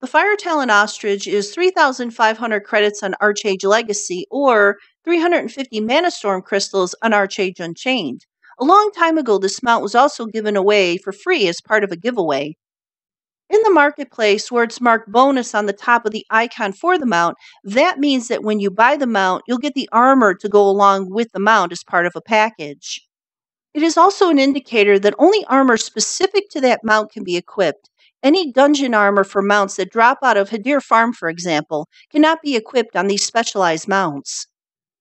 The Firetalon Ostrich is 3,500 credits on ArcheAge Legacy or 350 Mana Storm crystals on ArcheAge Unchained. A long time ago, this mount was also given away for free as part of a giveaway. In the marketplace, where it's marked bonus on the top of the icon for the mount, that means that when you buy the mount, you'll get the armor to go along with the mount as part of a package. It is also an indicator that only armor specific to that mount can be equipped. Any dungeon armor for mounts that drop out of Hadir Farm, for example, cannot be equipped on these specialized mounts.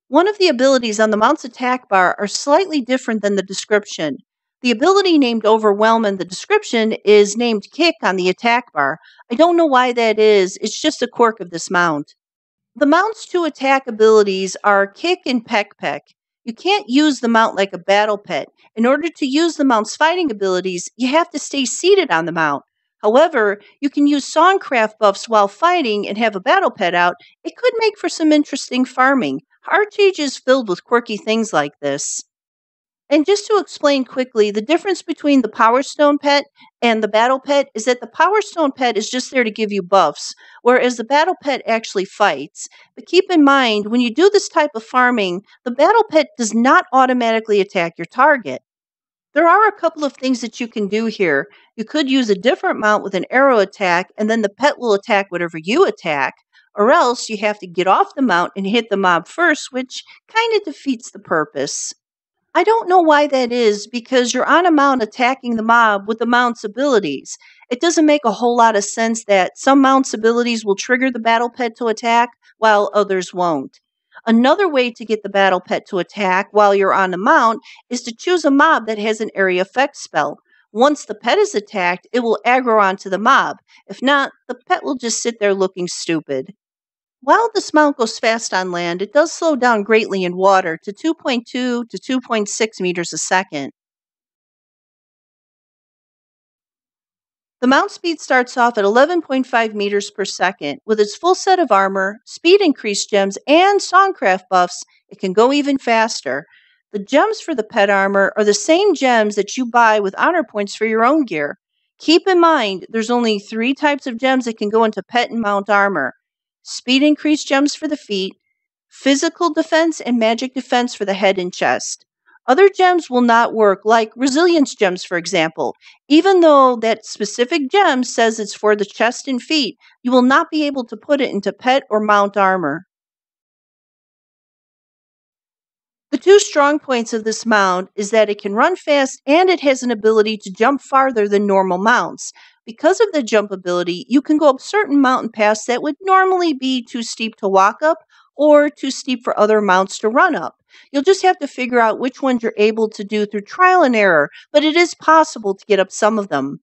One of the abilities on the mount's attack bar are slightly different than the description. The ability named Overwhelm in the description is named Kick on the attack bar. I don't know why that is, it's just a quirk of this mount. The mount's two attack abilities are Kick and Peck Peck. You can't use the mount like a battle pet. In order to use the mount's fighting abilities, you have to stay seated on the mount. However, you can use Songcraft buffs while fighting and have a battle pet out. It could make for some interesting farming. ArcheAge is filled with quirky things like this. And just to explain quickly, the difference between the Power Stone pet and the Battle pet is that the Power Stone pet is just there to give you buffs, whereas the Battle pet actually fights. But keep in mind, when you do this type of farming, the Battle pet does not automatically attack your target. There are a couple of things that you can do here. You could use a different mount with an arrow attack, and then the pet will attack whatever you attack or else you have to get off the mount and hit the mob first, which kind of defeats the purpose. I don't know why that is because you're on a mount attacking the mob with the mount's abilities. It doesn't make a whole lot of sense that some mount's abilities will trigger the battle pet to attack while others won't. Another way to get the battle pet to attack while you're on the mount is to choose a mob that has an area effect spell. Once the pet is attacked, it will aggro onto the mob. If not, the pet will just sit there looking stupid. While this mount goes fast on land, it does slow down greatly in water to 2.2 to 2.6 meters a second. The mount speed starts off at 11.5 meters per second. With its full set of armor, speed increase gems, and Songcraft buffs, it can go even faster. The gems for the pet armor are the same gems that you buy with honor points for your own gear. Keep in mind, there's only three types of gems that can go into pet and mount armor speed increase gems for the feet, physical defense and magic defense for the head and chest. Other gems will not work, like resilience gems, for example. Even though that specific gem says it's for the chest and feet, you will not be able to put it into pet or mount armor. The two strong points of this mount is that it can run fast and it has an ability to jump farther than normal mounts. Because of the jump ability, you can go up certain mountain paths that would normally be too steep to walk up or too steep for other mounts to run up. You'll just have to figure out which ones you're able to do through trial and error, but it is possible to get up some of them.